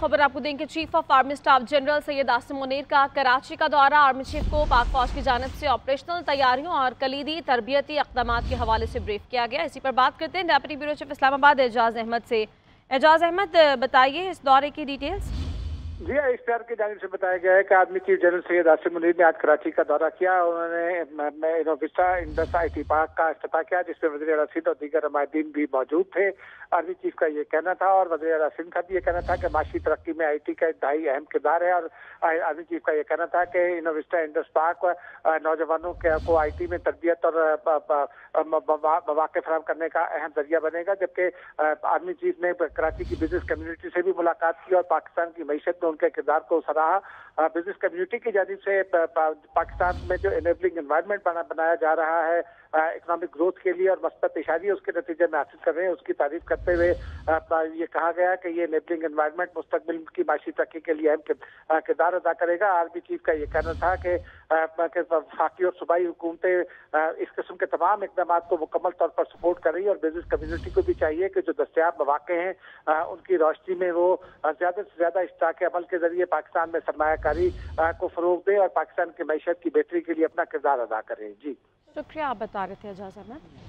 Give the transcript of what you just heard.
खबर आपको देंगे chief of army staff general Syed Asim Munir का कराची का दौरा, आर्मी चीफ को पाक फौज की जानब से ऑपरेशनल तैयारियों और कलीदी तरबियती इकदाम के हवाले से ब्रीफ किया गया। इसी पर बात करते हैं deputy bureau chief Islamabad Ejaz Ahmed से। एजाज अहमद, बताइए इस दौरे की डिटेल्स जी इश्तार की जानब से बताया गया है कि army chief general Syed Asim Munir ने आज कराची का दौरा किया उन्होंने Innovista Indus I T park का अफ्ताह किया, जिसमें वजी रसीद और दीगर रमायदीन भी मौजूद थे। आर्मी चीफ का ये कहना था और वजी रसीद का भी ये कहना था कि माशी तरक्की में आई टी का ढाई अहम किरदार है और आर्मी चीफ का ये कहना था कि इनोविस्टा इंडस पार्क नौजवानों को आई टी में तरबियत और मौाक़े फराम करने का अहम ज़रिया बनेगा, जबकि आर्मी चीफ ने कराची की बिज़नेस कम्युनिटी से भी मुलाकात की और पाकिस्तान की मीशत में उनके किरदार को सराहा। बिज़नेस कम्युनिटी की जानब से पाकिस्तान में जो एनेबलिंग इन्वायरमेंट बना, बनाया जा रहा है इकोनॉमिक ग्रोथ के लिए और मस्बत इशारी उसके नतीजे में हासिल कर रहे हैं उसकी तारीफ़ करते हुए ये कहा गया कि ये नेबलिंग इन्वायरमेंट मुस्तबिल की माशी तरक्की के लिए अहम किरदार अदा करेगा। आर्मी चीफ का ये कहना था कि फाकी और सूबाई हुकूमतें इस किस्म के तमाम इकदाम को मुकम्मल तौर पर सपोर्ट कर रही है और बिज़नेस कम्युनिटी को भी चाहिए कि जो दस्तियाब मौाक़े हैं उनकी रोशनी में वो ज़्यादा से ज़्यादा इश्ताक अमल के ज़रिए पाकिस्तान में सरमाकारी को फ़रोग दें और पाकिस्तान के मैशत की बेहतरी के लिए अपना किरदार अदा करें। जी। शुक्रिया, आप बता रहे थे, एजाज अहमद।